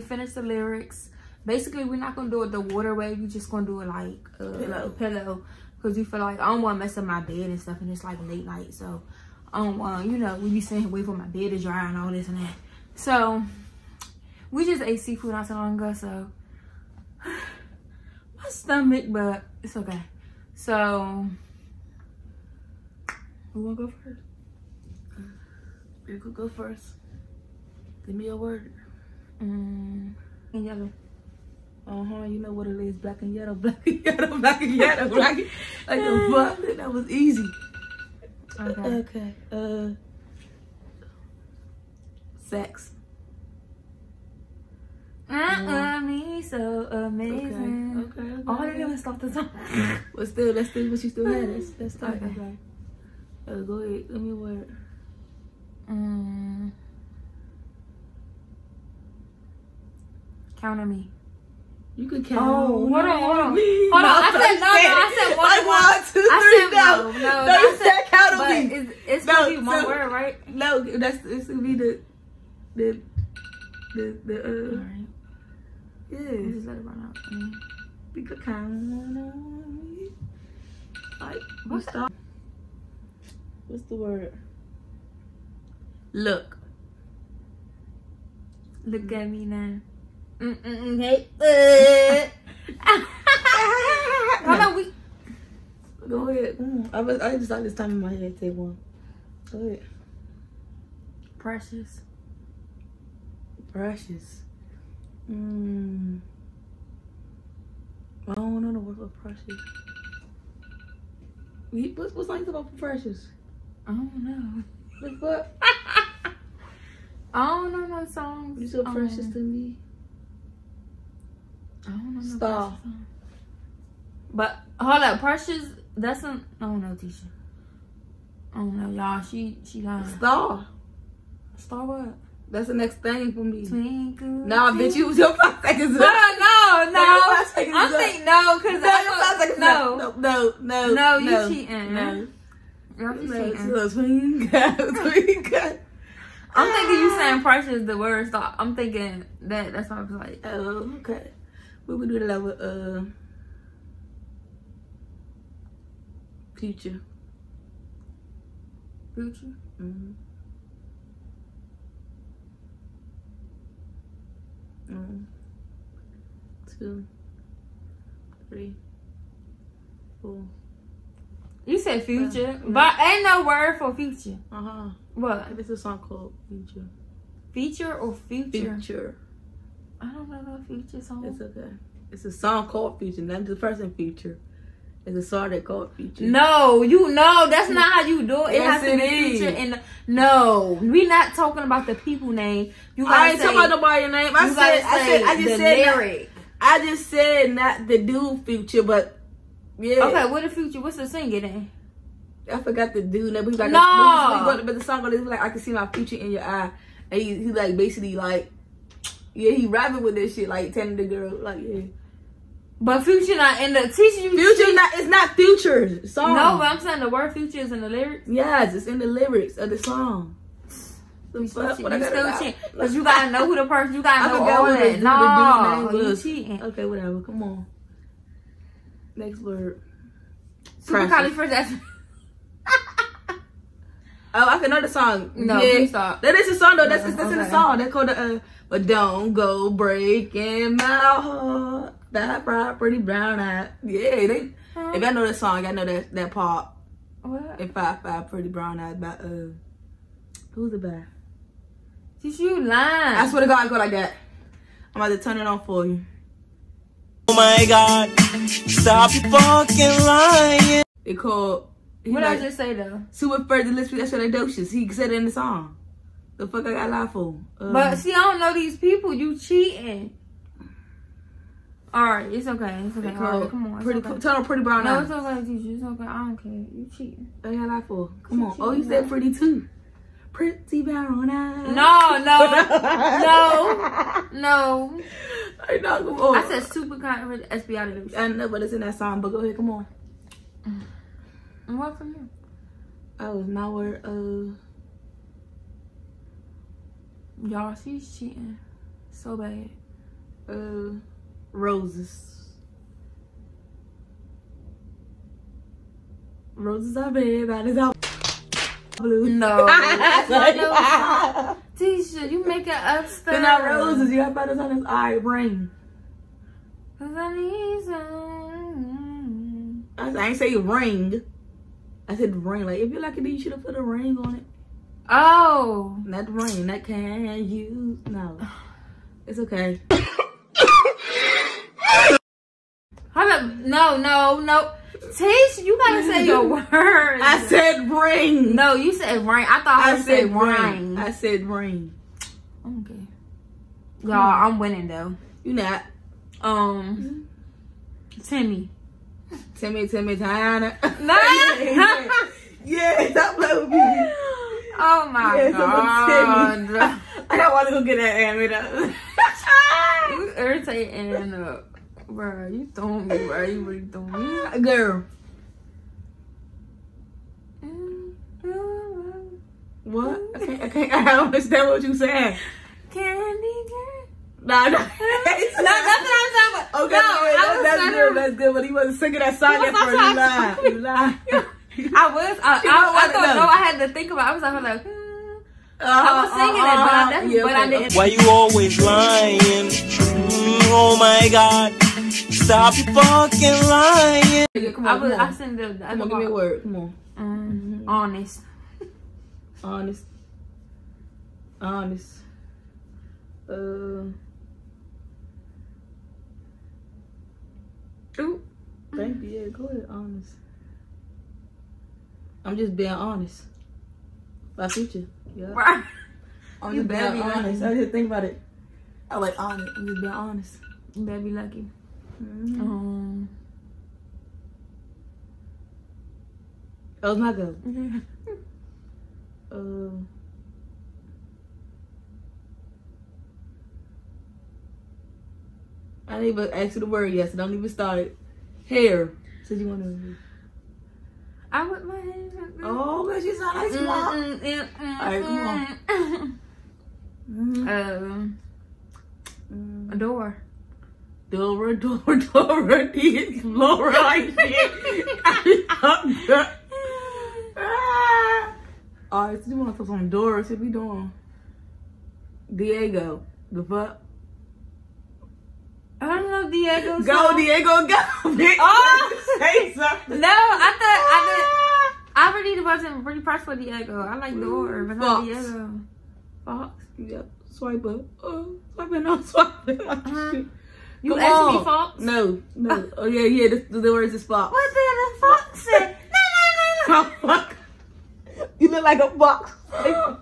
today we're gonna play, finish the lyrics. Basically, we're not gonna do it the water way. We're just gonna do it like uh, Pillow. pillow, because we feel like I don't want to mess up my bed and stuff, and it's like late night, so I don't want, you know, we be sitting here waiting for my bed to dry and all this and that. So we just ate seafood not so long ago, so my stomach, but it's okay. So who wanna go first? You could go first. Give me a word. Mm, and yellow. Uh huh. You know what it is. Black and yellow. Black and yellow. Black and yellow. Black. And, like the fuck. That was easy. Okay. Okay. Uh. Sex. Uh-uh, me so amazing. Okay. Okay. okay. Oh, I didn't even stop the song. But still, that's still what you still had. That's that's still Okay. okay. Uh, go ahead. Give me a word. Mm. Count on me. You can count. Oh, hold on, hold on. Hold on, I said no, no, I said one, Like one. one, I said no. no, no, No, I you said- said count on me. it's, it's No, gonna be one so- word, right? No, that's it's gonna be the the the the uh Alright. yeah. Just let it run out. Mm. You could count on me. Like what's the what's the word? Look. Look at me now. Hold on, we. Go ahead. Mm, I was I just thought this time in my head say one. Go ahead. Precious. Precious. Mm. I don't know the word for precious. We- What's what's nice about precious? I don't know. The fuck? I don't know no songs. You so Um, precious to me. I don't know no Star. But hold up, Precious. That's an. I don't know, teacher. I don't know, y'all. She she lying. Star. Star what? That's the next thing for me. Twinkle. Nah, bitch, you was your five seconds No, up. no, no. Seconds I'm thinking no, cause No, I your five seconds no. No, no, no. No, you no, cheating. No. No, cheating. so twinkle, twinkle. I'm thinking you saying Precious the word stop. I'm thinking that. That's why I was like. Oh, okay. We would do the level uh future. Future. Mm-hmm. Mm. Two, three, four. You said future, but ain't no word for future. Uh huh. What? It's a song called Future. Feature or future? Future. I don't know no future song. It's okay. It's a song called Future, not the person Future. It's a song that called Future. No, you know that's not how you do it. It Yes, has to it be is. future and no, we not talking about the people name. You I ain't say, talking about nobody's name. I said, I said, I just said, not, lyric. I just said not the dude Future, but yeah. Okay, what the future? What's the singer then? I forgot the dude that we like. No. but, but the song was like, I can see my future in your eye, and he, he like basically like, yeah, he rapping with this shit, like telling the girl, like, yeah, But future not in the teaching you. future shit. not, it's not future song. No, but I'm saying the word future is in the lyrics. yes, it's in the lyrics of the song. You fuck? You gotta still cheating. But you gotta know who the person. You gotta I know all that. dude No, you cheating. Okay, whatever. Come on. Next word. Super Precious. califragilistic. Oh, I can know the song. No, yeah. please stop. That is a song though. That's No, that's in the song. That's called the. Uh, but don't go breaking my heart. That bright, pretty brown eye. Yeah, they. If I know the song, I know that that part. What? In five five, pretty brown eyes by uh. Who's it by? Just you lying. I swear to God, I go like that. I'm about to turn it on for you. Oh my god, stop your fucking lying. It called. What like, I just say though? Super further let's that's what I docious. He said it in the song. The fuck I got lie for? Um, But see, I don't know these people. You cheating. All right, it's okay. It's okay. All right, come on. Pretty, okay. Tell him pretty brown No, it's okay, teacher. It's okay. I don't care. You cheating. I got lie for? Come on. Oh, you said pretty too. Pretty brown eyes. No, no, no, no. I know. Come on. I said super kind SBI. I know, but it's in that song. But go ahead. Come on. And what from you? Oh, my word. Uh, Y'all, she's cheating. So bad. Uh, roses. Roses are red, bodies are blue. No. Tisha, you make it up stuff. They're not roses. You got bodies on this. All right, rain. Cause I need some. I ain't say ring. I said ring. Like if you like it, you should have put a ring on it. Oh. Not the ring. That can you? No, it's okay. Hold up. No, no, no. Tish, you gotta say your words. I said ring. No, you said rain. I thought I, I said said rain. ring. I said ring. Okay. Y'all, I'm winning though. You not. Um, Timmy. Timmy, Timmy, Tiana. No. yeah, stop playing with me. oh my Yeah, god. I don't want to go get that animated. up. you irritating, uh, bro. You throwing me, bro. You really throwing me. Girl, what? I can't, I can't. I don't understand what you saying. Candy girl. Nah, nah. No, that's what I'm talking about. Okay, no, yeah, I that's trying good. to- That's good. But he wasn't singing that song He at first. You not lied. trying You lied. I was. I, You I, I, thought though? no. I had to think about. It. I was like, like. hmm. Uh, I was singing it, but I uh, definitely- yeah, but I didn't- Why you always lying? Mm, oh my god. Stop your fucking lying. okay. Come I on, was. come I on. sent the, the Come on, give me a part. word. Come on. Um, honest. Honest. Honest. Uh. Ooh. Thank you. Yeah, go ahead. Honest. I'm just being honest. My future. Yeah. Right. I'm You just being better be honest. lying. I just think about it. I like honest. I'm just being honest. You better be lucky. Mm-hmm. Um. That was my go. Uh. Didn't even ask you the word yet, so don't even start it. Hair. Said you want to. I put my hands. Oh, but she sound like smart. Alright, come on. Mm-hmm. Um, a door. Dora, Dora, Dora, the Explorer, like shit. Alright, so you want to talk some Dora? What we doing? Diego. The fuck? Diego. Go, song. Diego, go, bitch. Oh. Say something. No, I thought I did. I already wasn't really pressed for Diego. I like door, but not Fox. Diego. Fox. Yep, swipe up. Oh, swiping on swiping. Uh-huh. Shit. You Come asked me. Fox. No, no. Oh, yeah, yeah, the, the words is Fox. What did the Fox say? No, no, Oh, fuck. You look like a fox. no, no.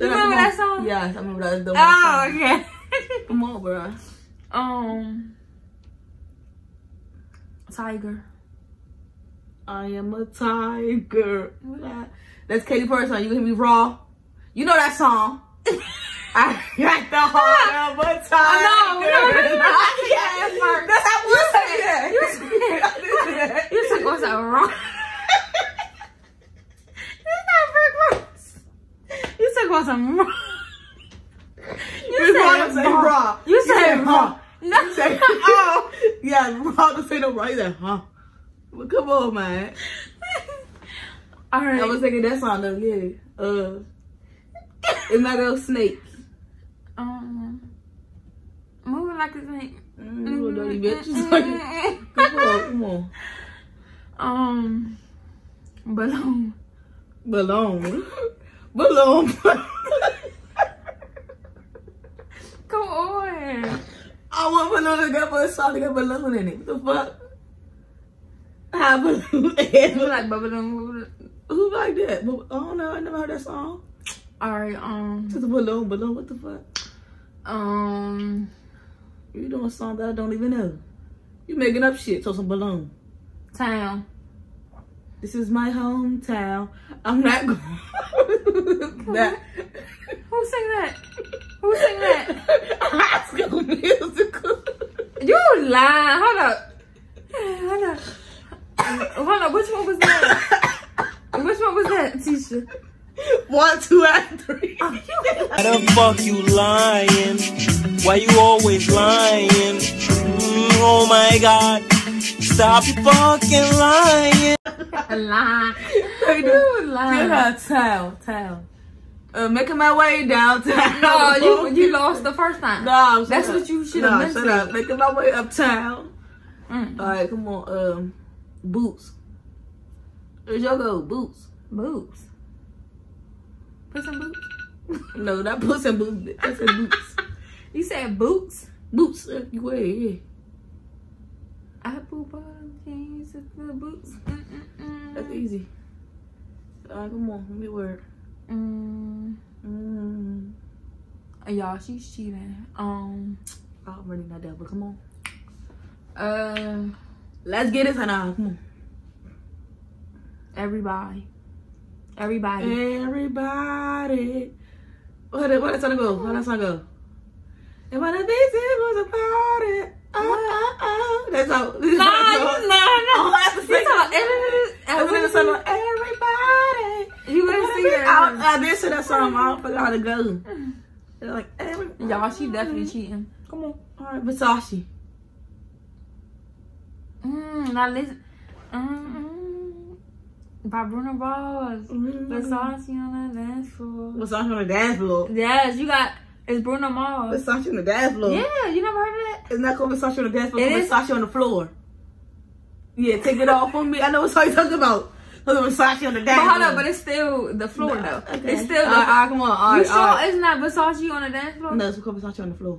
You remember that song? Yes, I remember that. The Oh, okay. Come on, bro. Um, Tiger. I am a tiger. That's Katy Perry song. You can hear me raw. You know that song. I got the heart of a tiger. no, no, no, I said that first. That's how you say that. You said- You took what's that wrong? Not Rick Ross. You took what's wrong. You It's wrong to say raw. raw. You said said raw. No. You said, oh, yeah, raw to say no right there, huh? Well, come on, man. All right. I was thinking that song though, yeah. Uh, it's not a snake. um, moving like a snake. Mm, little dirty bitch. come on, come on. Um, balloon. Balloon. Balloon. Come on. I want balloon to get for a song to get balloon in it. What the fuck? How balloon? You like balloon? Who like that? I don't know. I never heard that song. All right. Um. Just a balloon, balloon. What the fuck? Um. You doing a song that I don't even know. You making up shit. So some balloon. Town. This is my hometown. I'm not going. that. Who sing that? Who sing that? High School Musical. You lying. Hold up. Hold up. Hold up. Which one was that? Which one was that, Tisha? One, two, and three. Oh, you Why the fuck you lying? Why you always lying? Mm, oh my god. Stop your fucking lying. Lie. Hey, You Get lie. her tell. towel. Uh, making my way downtown. No, you you lost the first time. No, That's what you should've no, been shut up. Making my way uptown. Mm. All right, come on. Um, boots. Where's your go? Boots. Boots. Put some boots. No, not puss in boots. I said boots. You said boots. Boots. Uh, you wear yeah. Apple bottom jeans with the boots. Mm-mm-mm. That's easy. All right, come on. Let me wear it. Mm. Mm. Y'all, she's cheating. Um. I'm really not that, but come on. Uh. Let's get it now. Come on. Everybody. Everybody. Everybody. What did, what did that song go? How that song go? And when the beat was a party. Oh, oh, oh. That's how. No, no, no. Oh, that's the You second talk- one. That's when the song go, Everybody. You wouldn't see I, her. I did say that song. I don't how to go. They're like, everybody. Y'all, she definitely cheating. Come on. All right, Versace. Mm, now listen. Mm-mm. By Bruno Mars. Versace on the dance floor. Versace on the dance floor. Yes, you got. It's Bruno Mars. Versace on the dance floor. Yeah, you never heard of that? It's not called Versace on the dance floor. It It's is. Versace on the floor. Yeah, take it off on me. I know what song you're talking about. It's Versace on the dance But hold up, but it's still the floor though. Okay. It's still uh, the. All right, right, come on. All you right, sure all right. it's not Versace on the dance floor? No, it's called Versace on the floor.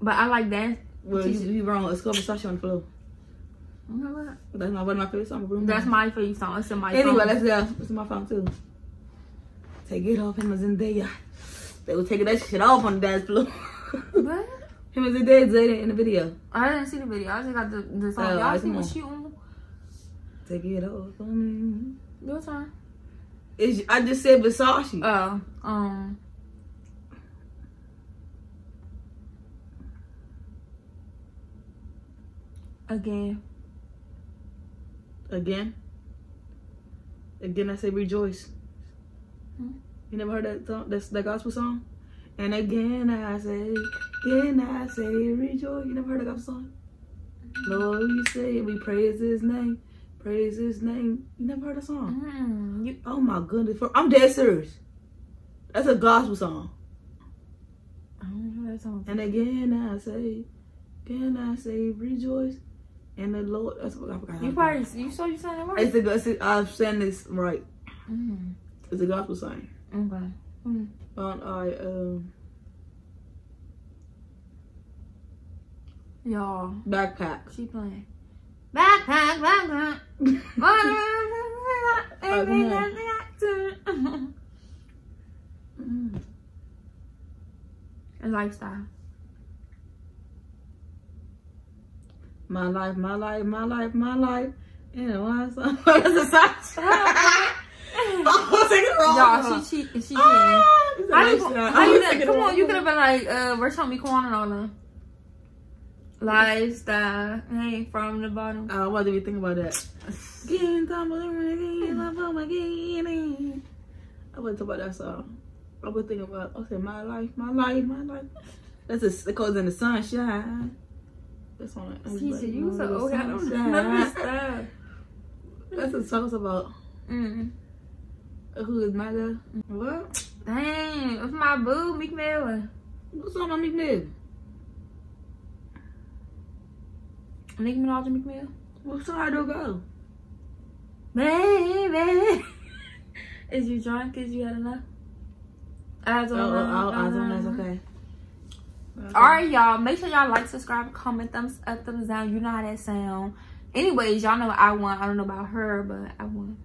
But I like dance. Well, you, you wrong. It's called Versace on the floor. You know what? That's not one of my favorite songs. That's my favorite song. It's in my Anyway, phone. let's go. It's my phone too. Take it off him and Zendaya. They were taking that shit off on the dance floor. What? him and Zendaya did it in the video. I didn't see the video. I just got the, the song. Oh, Y'all see what she on? Take it off on me. Your turn. It's, I just said Versace. Oh, um. Again. Again. Again, I say rejoice. Hmm. You never heard that song? That's that gospel song. And again I say, again I say rejoice. You never heard that gospel song? Lord, you say we praise His name, praise His name. You never heard a song? Mm, you, Oh my goodness! For, I'm dead serious. That's a gospel song. I don't know that song. And again I say, again I say rejoice. And the Lord, that's what I forgot. You probably you saw you sounded right. It's a, it's a, I'm saying this right. Mm, It's a gospel song. okay. Mm. I um Y'all, backpack. she playing. Mm. A lifestyle. My life, my life, my life, my life. And one song. That's a song. I was singing wrong. Y'all, she cheat. She cheating. Ah, it's a How you, lifestyle. how I you was come on, you could have been like, uh, where's Tommy Kwan and all Lifestyle, hey, from the bottom. I wasn't even thinking about that. Getting tumbling I'm on my wasn't talking about that song. I was thinking about, okay, my life, my life, my life. That's a, goes in the sunshine. That's on it. She said, you so old, I don't know stuff. That's a song about Mm. who is my girl. What? Dang, it's my boo, Meek Mill. What's on my Meek Mill? Nicki Minaj and Meek Mill. What song I do go? Baby. Is you drunk? Is you had enough? As Oh, on, oh, oh, as oh, on, that's as okay. All right, y'all. Make sure y'all like, subscribe, comment, thumbs up, thumbs down. You know how that sound. Anyways, y'all know I won. I don't know about her, but I won.